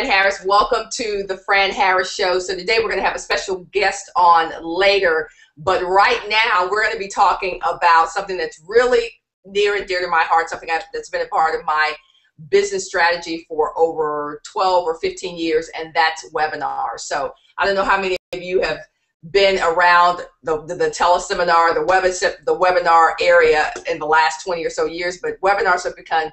Fran Harris. Welcome to the Fran Harris Show. So today we're going to have a special guest on later, but right now we're going to be talking about something that's really near and dear to my heart, something that's been a part of my business strategy for over 12 or 15 years, and that's webinars. So I don't know how many of you have been around the, the, the teleseminar, the, web, the webinar area in the last 20 or so years, but webinars have become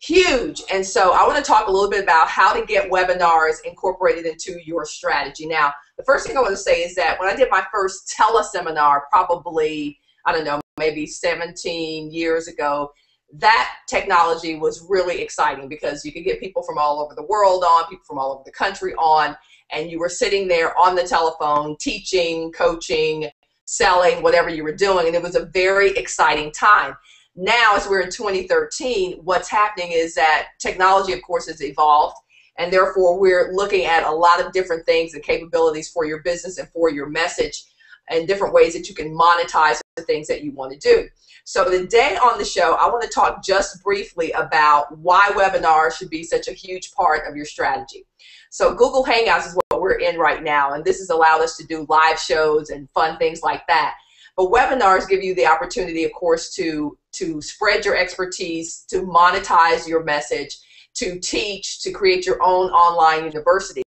huge. And so I want to talk a little bit about how to get webinars incorporated into your strategy. Now, the first thing I want to say is that when I did my first teleseminar, probably, I don't know, maybe 17 years ago, that technology was really exciting because you could get people from all over the world on, people from all over the country on, and you were sitting there on the telephone teaching, coaching, selling, whatever you were doing, and it was a very exciting time. Now, as we're in 2013, what's happening is that technology, of course, has evolved, and therefore we're looking at a lot of different things and capabilities for your business and for your message and different ways that you can monetize the things that you want to do. So today on the show, I want to talk just briefly about why webinars should be such a huge part of your strategy. So Google Hangouts is what we're in right now, and this has allowed us to do live shows and fun things like that. But webinars give you the opportunity, of course, to, to spread your expertise, to monetize your message, to teach, to create your own online university.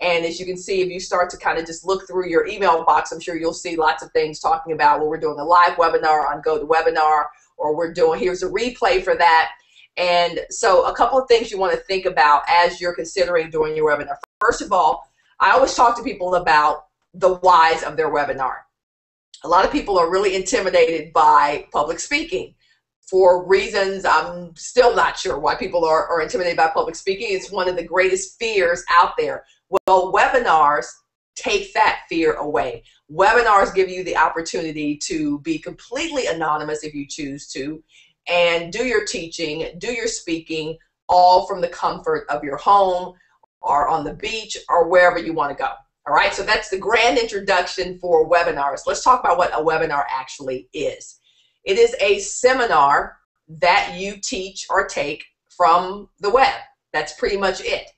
And as you can see, if you start to kind of just look through your email box, I'm sure you'll see lots of things talking about, well, we're doing a live webinar on GoToWebinar, or we're doing, here's a replay for that. And so a couple of things you want to think about as you're considering doing your webinar. First of all, I always talk to people about the whys of their webinar. A lot of people are really intimidated by public speaking for reasons I'm still not sure why people are, are intimidated by public speaking. It's one of the greatest fears out there. Well, webinars take that fear away. Webinars give you the opportunity to be completely anonymous if you choose to and do your teaching, do your speaking, all from the comfort of your home or on the beach or wherever you want to go. All right, so that's the grand introduction for webinars. Let's talk about what a webinar actually is. It is a seminar that you teach or take from the web. That's pretty much it.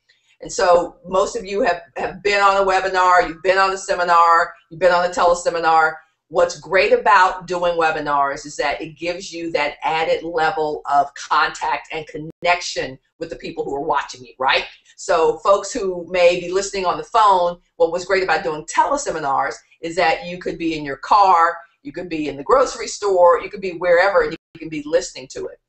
And so most of you have, have been on a webinar, you've been on a seminar, you've been on a teleseminar, What's great about doing webinars is that it gives you that added level of contact and connection with the people who are watching you, right? So folks who may be listening on the phone, what was great about doing teleseminars is that you could be in your car, you could be in the grocery store, you could be wherever, and you can be listening to it.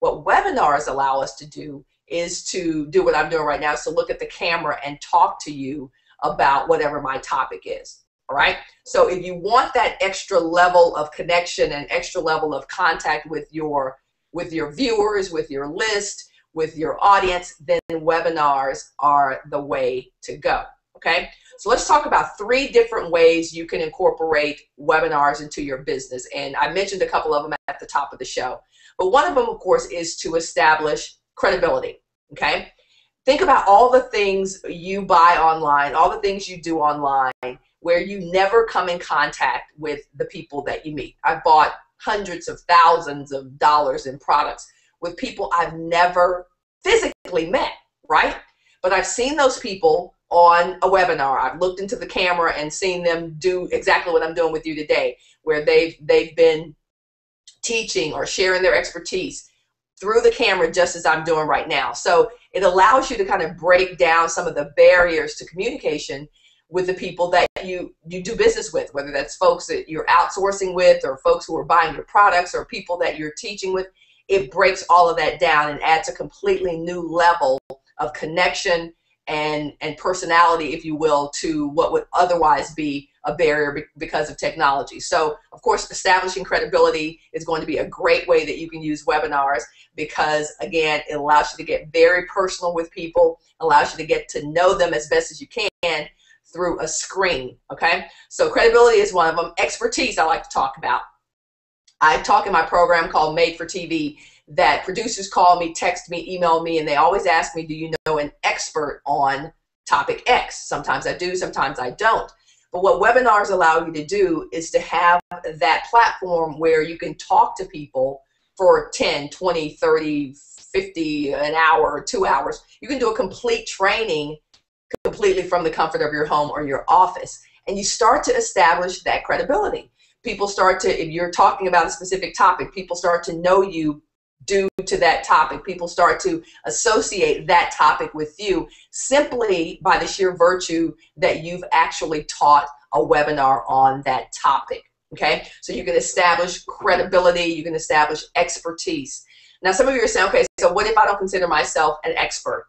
What webinars allow us to do is to do what I'm doing right now, is to look at the camera and talk to you about whatever my topic is. Right. So if you want that extra level of connection and extra level of contact with your with your viewers, with your list, with your audience, then webinars are the way to go. Okay. So let's talk about three different ways you can incorporate webinars into your business. And I mentioned a couple of them at the top of the show. But one of them, of course, is to establish credibility. Okay. Think about all the things you buy online, all the things you do online where you never come in contact with the people that you meet. I've bought hundreds of thousands of dollars in products with people I've never physically met, right? But I've seen those people on a webinar. I've looked into the camera and seen them do exactly what I'm doing with you today, where they've they've been teaching or sharing their expertise through the camera just as I'm doing right now. So it allows you to kind of break down some of the barriers to communication with the people that you you do business with, whether that's folks that you're outsourcing with or folks who are buying your products or people that you're teaching with. It breaks all of that down and adds a completely new level of connection and and personality, if you will, to what would otherwise be a barrier because of technology. So, of course, establishing credibility is going to be a great way that you can use webinars because, again, it allows you to get very personal with people, allows you to get to know them as best as you can, through a screen, okay? So credibility is one of them. Expertise I like to talk about. I talk in my program called Made for TV that producers call me, text me, email me, and they always ask me, do you know an expert on topic X? Sometimes I do, sometimes I don't. But what webinars allow you to do is to have that platform where you can talk to people for 10, 20, 30, 50 an hour two hours. You can do a complete training completely from the comfort of your home or your office. And you start to establish that credibility. People start to, if you're talking about a specific topic, people start to know you due to that topic. People start to associate that topic with you simply by the sheer virtue that you've actually taught a webinar on that topic. Okay, so you can establish credibility, you can establish expertise. Now, some of you are saying, okay, so what if I don't consider myself an expert?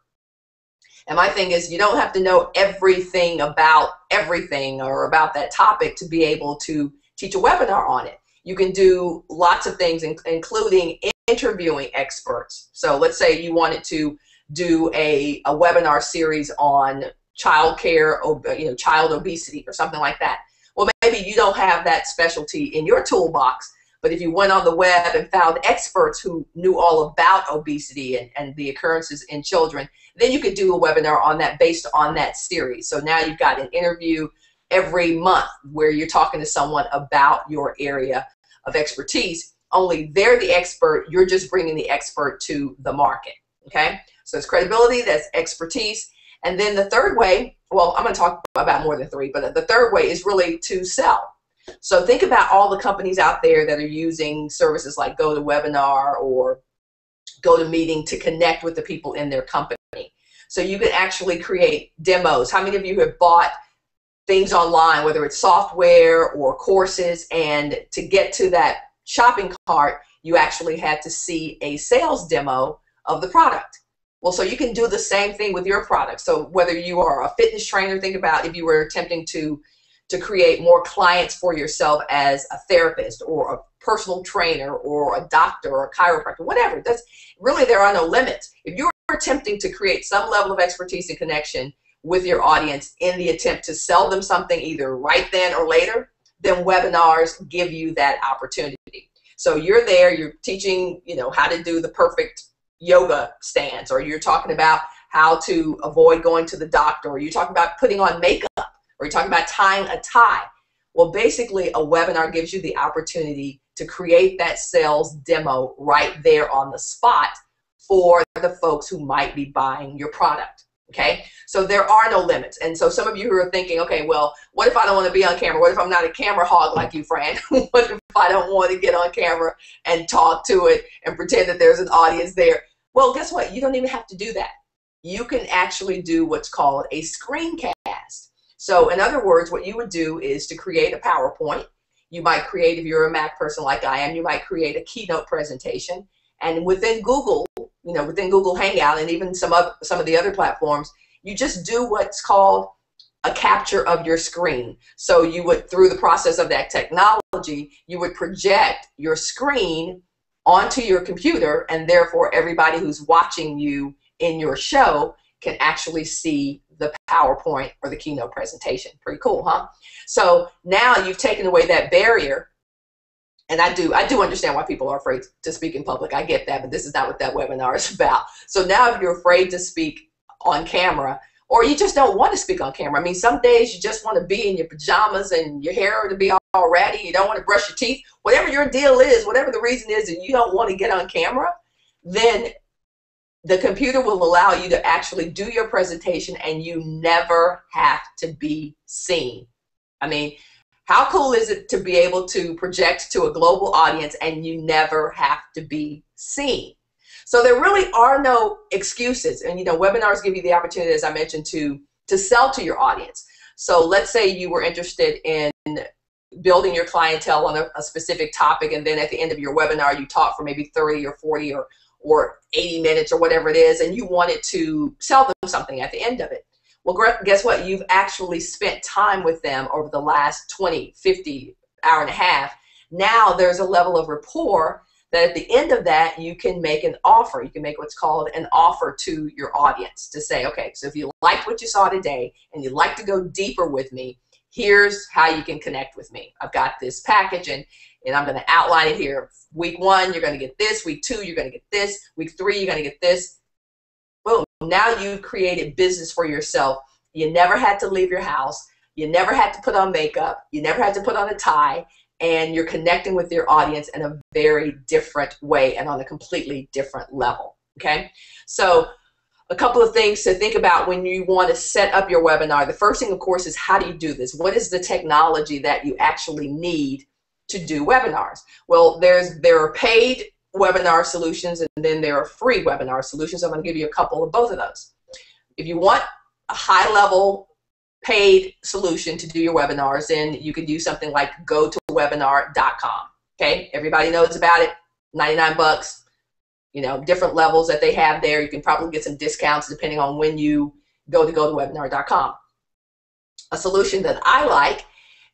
And my thing is, you don't have to know everything about everything or about that topic to be able to teach a webinar on it. You can do lots of things, including interviewing experts. So let's say you wanted to do a, a webinar series on child care, or you know, child obesity or something like that. Well, maybe you don't have that specialty in your toolbox, but if you went on the web and found experts who knew all about obesity and, and the occurrences in children, then you could do a webinar on that based on that series. So now you've got an interview every month where you're talking to someone about your area of expertise. Only they're the expert, you're just bringing the expert to the market. Okay? So it's credibility, that's expertise. And then the third way, well, I'm going to talk about more than three, but the third way is really to sell. So think about all the companies out there that are using services like GoToWebinar or GoToMeeting to connect with the people in their company. So you can actually create demos. How many of you have bought things online, whether it's software or courses, and to get to that shopping cart, you actually had to see a sales demo of the product. Well, so you can do the same thing with your product. So whether you are a fitness trainer, think about if you were attempting to to create more clients for yourself as a therapist or a personal trainer or a doctor or a chiropractor, whatever. That's really there are no limits. If you're attempting to create some level of expertise and connection with your audience in the attempt to sell them something either right then or later, then webinars give you that opportunity. So you're there, you're teaching, you know, how to do the perfect yoga stance, or you're talking about how to avoid going to the doctor, or you're talking about putting on makeup, you're talking about tying a tie. Well, basically, a webinar gives you the opportunity to create that sales demo right there on the spot for the folks who might be buying your product. Okay, so there are no limits. And so some of you who are thinking, okay, well, what if I don't want to be on camera? What if I'm not a camera hog like you, Fran? what if I don't want to get on camera and talk to it and pretend that there's an audience there? Well, guess what? You don't even have to do that. You can actually do what's called a screencast. So in other words, what you would do is to create a PowerPoint. You might create, if you're a Mac person like I am, you might create a keynote presentation. And within Google, you know, within Google Hangout and even some of some of the other platforms, you just do what's called a capture of your screen. So you would, through the process of that technology, you would project your screen onto your computer, and therefore everybody who's watching you in your show can actually see the PowerPoint or the keynote presentation. Pretty cool, huh? So now you've taken away that barrier and I do I do understand why people are afraid to speak in public. I get that, but this is not what that webinar is about. So now if you're afraid to speak on camera, or you just don't want to speak on camera. I mean, some days you just want to be in your pajamas and your hair to be all ratty. You don't want to brush your teeth. Whatever your deal is, whatever the reason is, and you don't want to get on camera, then the computer will allow you to actually do your presentation and you never have to be seen. I mean, how cool is it to be able to project to a global audience and you never have to be seen? So there really are no excuses. And you know, webinars give you the opportunity, as I mentioned, to to sell to your audience. So let's say you were interested in building your clientele on a, a, specific topic, and then at the end of your webinar, you talk for maybe 30 or 40 or or 80 minutes or whatever it is, and you wanted to sell them something at the end of it. Well, guess what? You've actually spent time with them over the last 20, 50, hour and a half. Now there's a level of rapport that at the end of that, you can make an offer. You can make what's called an offer to your audience to say, okay, so if you liked what you saw today and you'd like to go deeper with me, here's how you can connect with me. I've got this package and, and I'm going to outline it here. Week one, you're going to get this. Week two, you're going to get this. Week three, you're going to get this. Boom. Now you've created business for yourself. You never had to leave your house. You never had to put on makeup. You never had to put on a tie. And you're connecting with your audience in a very different way and on a completely different level. Okay, so a couple of things to think about when you want to set up your webinar. The first thing, of course, is how do you do this? What is the technology that you actually need to do webinars? Well, there's there are paid webinar solutions and then there are free webinar solutions. I'm going to give you a couple of both of those. If you want a high level paid solution to do your webinars, then you can do something like gotowebinar.com. Okay, everybody knows about it. 99 bucks. You know, different levels that they have there. You can probably get some discounts depending on when you go to gotowebinar.com. A solution that I like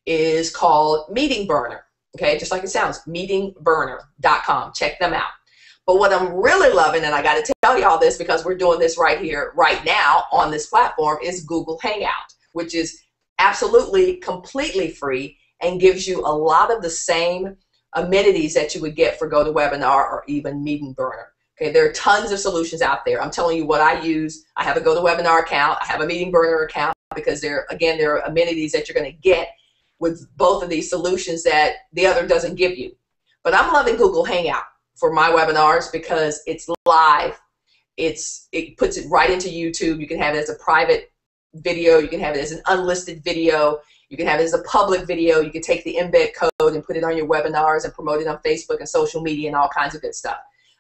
is called Meeting Burner. Okay, just like it sounds, meetingburner.com. Check them out. But what I'm really loving, and I got to tell y'all this because we're doing this right here, right now on this platform, is Google Hangout, which is absolutely completely free and gives you a lot of the same amenities that you would get for GoToWebinar or even Meeting Burner. Okay, there are tons of solutions out there. I'm telling you what I use. I have a GoToWebinar account. I have a Meeting Burner account because there, again, there are amenities that you're going to get with both of these solutions that the other doesn't give you. But I'm loving Google Hangout for my webinars because it's live. It's it puts it right into YouTube. You can have it as a private video. You can have it as an unlisted video. You can have it as a public video. You can take the embed code and put it on your webinars and promote it on Facebook and social media and all kinds of good stuff.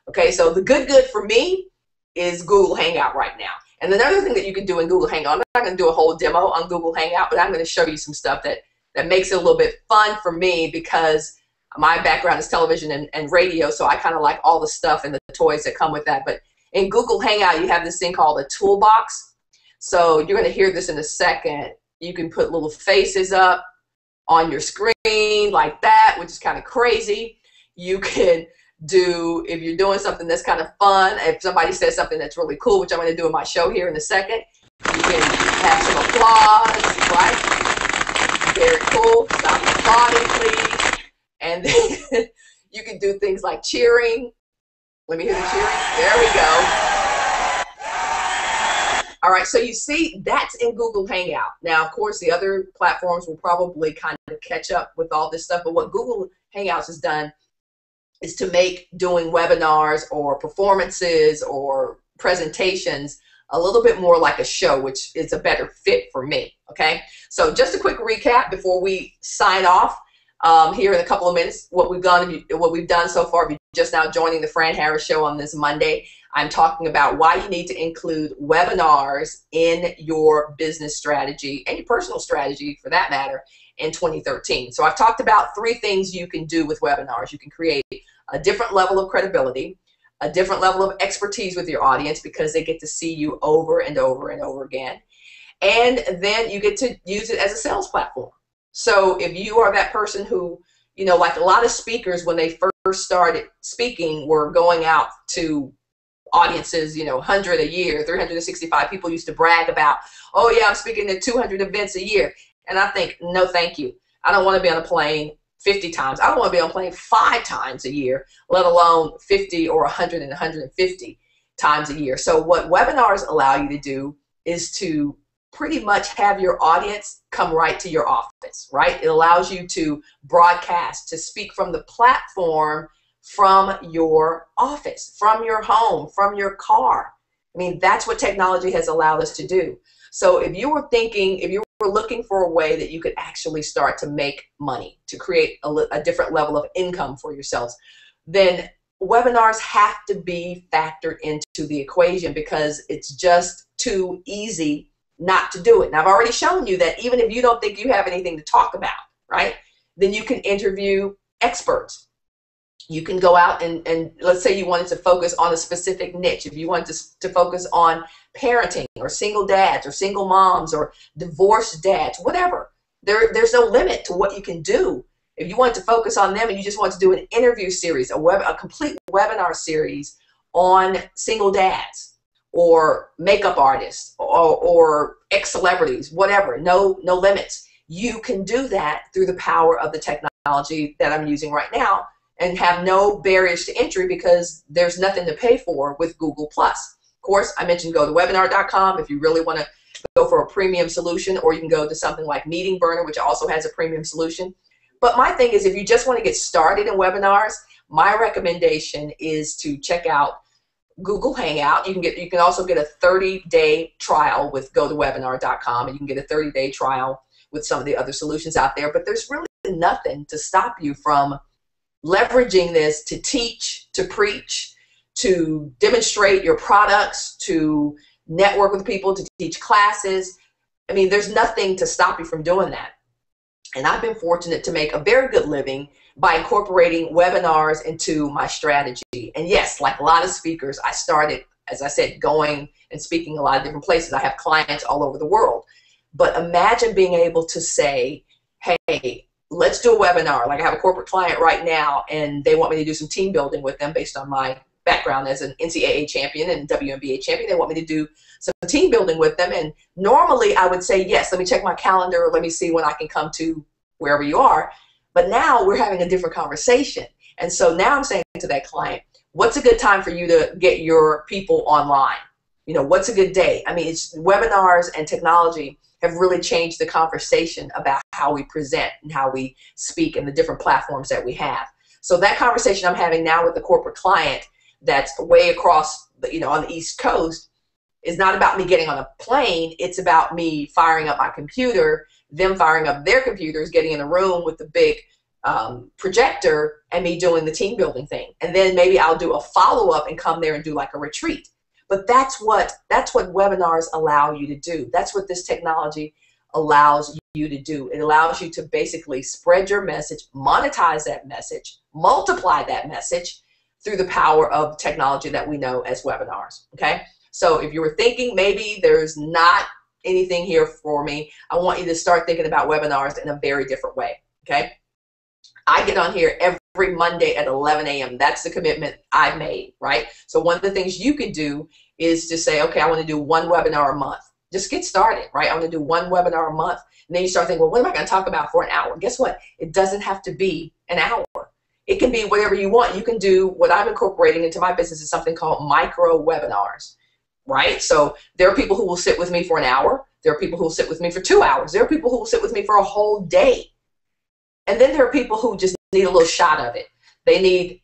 Okay, so the good good for me is Google Hangout right now. And another thing that you can do in Google Hangout, I'm not going to do a whole demo on Google Hangout, but I'm going to show you some stuff that that makes it a little bit fun for me because my background is television and, and radio, so I kind of like all the stuff and the toys that come with that. But in Google Hangout, you have this thing called a toolbox. So you're going to hear this in a second. You can put little faces up on your screen like that, which is kind of crazy. You can do, if you're doing something that's kind of fun, if somebody says something that's really cool, which I'm going to do in my show here in a second, you can have some applause, right? Very cool. Stop applauding, please. And then you can do things like cheering. Let me hear the cheering. There we go. All right, so you see that's in Google Hangout. Now, of course, the other platforms will probably kind of catch up with all this stuff, but what Google Hangouts has done is to make doing webinars or performances or presentations a little bit more like a show, which is a better fit for me. Okay, so just a quick recap before we sign off. Um, here in a couple of minutes, what we've done, what we've done so far. If you're just now joining the Fran Harris Show on this Monday, I'm talking about why you need to include webinars in your business strategy and your personal strategy, for that matter, in 2013. So I've talked about three things you can do with webinars. You can create a different level of credibility a different level of expertise with your audience because they get to see you over and over and over again. And then you get to use it as a sales platform. So if you are that person who, you know, like a lot of speakers when they first started speaking were going out to audiences, you know, 100 a year, 365 people used to brag about, oh yeah, I'm speaking at 200 events a year. And I think, no, thank you. I don't want to be on a plane 50 times. I don't want to be on a plane five times a year, let alone 50 or 100 and 150 times a year. So what webinars allow you to do is to pretty much have your audience come right to your office, right? It allows you to broadcast, to speak from the platform from your office, from your home, from your car. I mean, that's what technology has allowed us to do. So if you were thinking, if you we're looking for a way that you could actually start to make money, to create a, a different level of income for yourselves, then webinars have to be factored into the equation because it's just too easy not to do it. And I've already shown you that even if you don't think you have anything to talk about, right, then you can interview experts you can go out and, and let's say you wanted to focus on a specific niche. If you wanted to, to focus on parenting or single dads or single moms or divorced dads, whatever, there, there's no limit to what you can do. If you want to focus on them and you just want to do an interview series, a, web, a complete webinar series on single dads or makeup artists or, or ex-celebrities, whatever, no, no limits. You can do that through the power of the technology that I'm using right now and have no barriers to entry because there's nothing to pay for with Google Plus. Of course, I mentioned go to webinar.com if you really want to go for a premium solution, or you can go to something like Meeting Burner, which also has a premium solution. But my thing is, if you just want to get started in webinars, my recommendation is to check out Google Hangout. You can get you can also get a 30 day trial with gotowebinar.com, and you can get a 30 day trial with some of the other solutions out there. But there's really nothing to stop you from leveraging this to teach, to preach, to demonstrate your products, to network with people, to teach classes. I mean, there's nothing to stop you from doing that. And I've been fortunate to make a very good living by incorporating webinars into my strategy. And yes, like a lot of speakers, I started, as I said, going and speaking a lot of different places. I have clients all over the world. But imagine being able to say, hey, let's do a webinar. Like I have a corporate client right now, and they want me to do some team building with them based on my background as an NCAA champion and WNBA champion. They want me to do some team building with them. And normally I would say, yes, let me check my calendar, let me see when I can come to wherever you are. But now we're having a different conversation. And so now I'm saying to that client, what's a good time for you to get your people online? You know, what's a good day? I mean, it's webinars and technology have really changed the conversation about how we present and how we speak and the different platforms that we have. So that conversation I'm having now with the corporate client that's way across, you know, on the East Coast is not about me getting on a plane. It's about me firing up my computer, them firing up their computers, getting in a room with the big um, projector, and me doing the team building thing. And then maybe I'll do a follow up and come there and do like a retreat. But that's what that's what webinars allow you to do. That's what this technology allows you to do. It allows you to basically spread your message, monetize that message, multiply that message through the power of technology that we know as webinars. Okay? So if you were thinking maybe there's not anything here for me, I want you to start thinking about webinars in a very different way. Okay? I get on here every Monday at 11 a.m. That's the commitment I've made, right? So one of the things you can do is to say, okay, I want to do one webinar a month. Just get started, right? I want to do one webinar a month. And then you start thinking, well, what am I going to talk about for an hour? Guess what? It doesn't have to be an hour. It can be whatever you want. You can do what I'm incorporating into my business is something called micro webinars right? So there are people who will sit with me for an hour. There are people who will sit with me for two hours. There are people who will sit with me for a whole day. And then there are people who just need a little shot of it. They need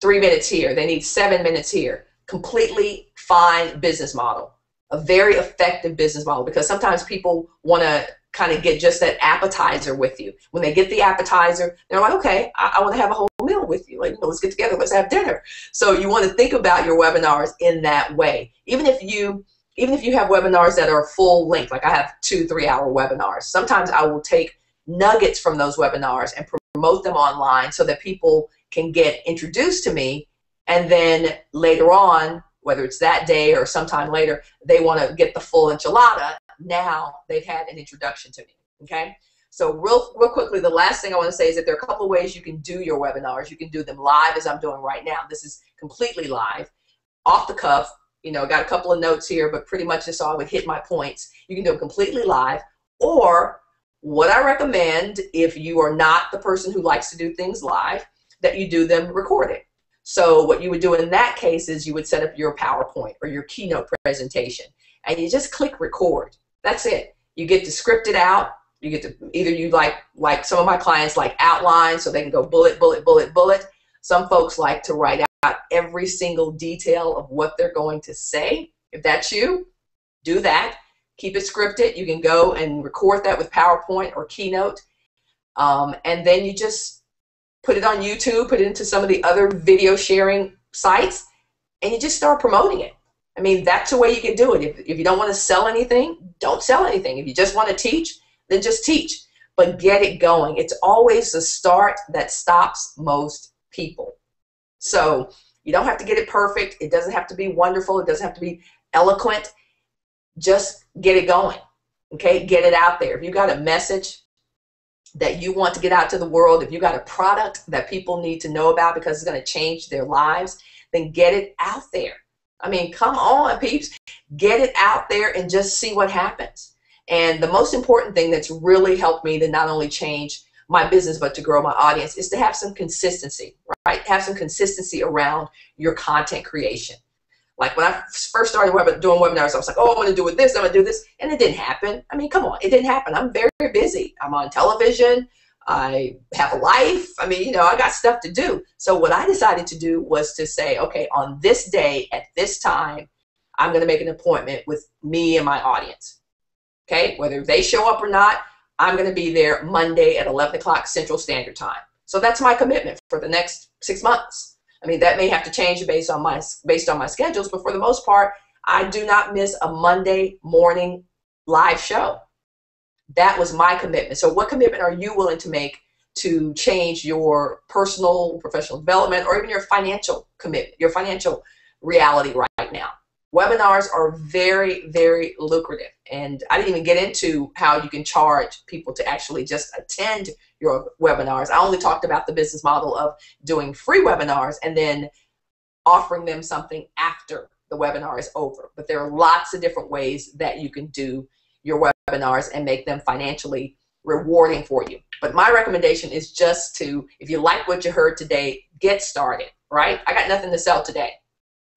three minutes here. They need seven minutes here. Completely fine business model. A very effective business model because sometimes people want to kind of get just that appetizer with you. When they get the appetizer, they're like, okay, I, I want to have a whole meal with you. Like, you know, let's get together, let's have dinner. So you want to think about your webinars in that way. Even if you even if you have webinars that are full length, like I have two, three hour webinars, sometimes I will take nuggets from those webinars and promote them online so that people can get introduced to me and then later on whether it's that day or sometime later they want to get the full enchilada now they've had an introduction to me. Okay? So real, real quickly, the last thing I want to say is that there are a couple ways you can do your webinars. You can do them live as I'm doing right now. This is completely live, off the cuff. You know, got a couple of notes here, but pretty much so I would hit my points. You can do them completely live, or what I recommend if you are not the person who likes to do things live, that you do them recorded. So what you would do in that case is you would set up your PowerPoint or your keynote presentation, and you just click record. That's it. You get to script it out. You get to either you like like some of my clients like outline so they can go bullet, bullet, bullet, bullet. Some folks like to write out every single detail of what they're going to say. If that's you, do that. Keep it scripted. You can go and record that with PowerPoint or Keynote. Um, and then you just put it on YouTube, put it into some of the other video sharing sites, and you just start promoting it. I mean, that's the way you can do it. If, if you don't want to sell anything, don't sell anything. If you just want to teach, then just teach. But get it going. It's always the start that stops most people. So you don't have to get it perfect. It doesn't have to be wonderful. It doesn't have to be eloquent. Just get it going. Okay? Get it out there. If you got a message that you want to get out to the world, if you got a product that people need to know about because it's going to change their lives, then get it out there I mean, come on, peeps. Get it out there and just see what happens. And the most important thing that's really helped me to not only change my business but to grow my audience is to have some consistency, right? Have some consistency around your content creation. Like when I first started doing webinars, I was like, oh, I'm going to do this, I'm going to do this. And it didn't happen. I mean, come on, it didn't happen. I'm very, very busy. I'm on television. I have a life. I mean, you know, I got stuff to do. So what I decided to do was to say, okay, on this day at this time, I'm going to make an appointment with me and my audience. Okay, whether they show up or not, I'm going to be there Monday at 11 o'clock Central Standard Time. So that's my commitment for the next six months. I mean, that may have to change based on my based on my schedules, but for the most part, I do not miss a Monday morning live show. That was my commitment. So, what commitment are you willing to make to change your personal, professional development, or even your financial commitment, your financial reality right now? Webinars are very, very lucrative. And I didn't even get into how you can charge people to actually just attend your webinars. I only talked about the business model of doing free webinars and then offering them something after the webinar is over. But there are lots of different ways that you can do your webinars and make them financially rewarding for you. But my recommendation is just to, if you like what you heard today, get started, right? I got nothing to sell today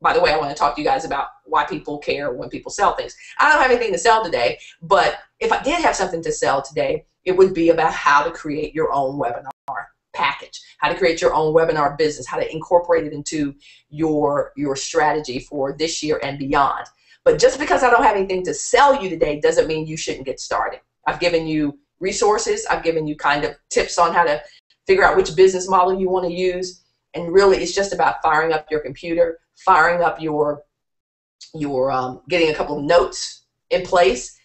by the way, I want to talk to you guys about why people care when people sell things. I don't have anything to sell today, but if I did have something to sell today, it would be about how to create your own webinar package, how to create your own webinar business, how to incorporate it into your your strategy for this year and beyond. But just because I don't have anything to sell you today doesn't mean you shouldn't get started. I've given you resources, I've given you kind of tips on how to figure out which business model you want to use, and really it's just about firing up your computer, firing up your your um, getting a couple of notes in place,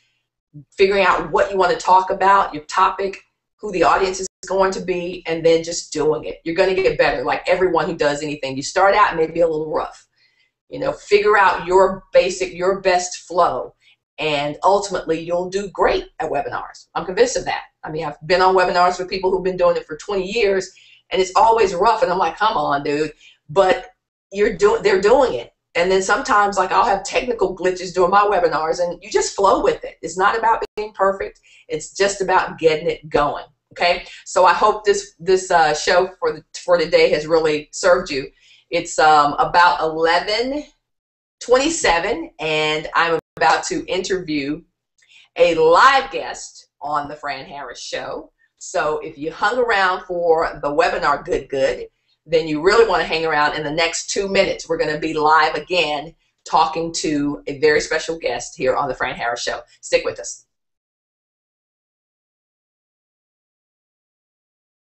figuring out what you want to talk about, your topic, who the audience is going to be, and then just doing it. You're going to get better. Like everyone who does anything, you start out maybe a little rough. You know, figure out your basic, your best flow, and ultimately you'll do great at webinars. I'm convinced of that. I mean, I've been on webinars with people who've been doing it for 20 years, and it's always rough, and I'm like, come on, dude. But you're doing they're doing it and then sometimes like i'll have technical glitches during my webinars and you just flow with it. It's not about being perfect. It's just about getting it going okay? So i hope this this uh, show for the for today has really served you. It's um, about 11 27 and i'm about to interview a live guest on the fran harris show. So if you hung around for the webinar good good then you really want to hang around in the next two minutes. We're going to be live again talking to a very special guest here on the Fran Harris Show. Stick with us.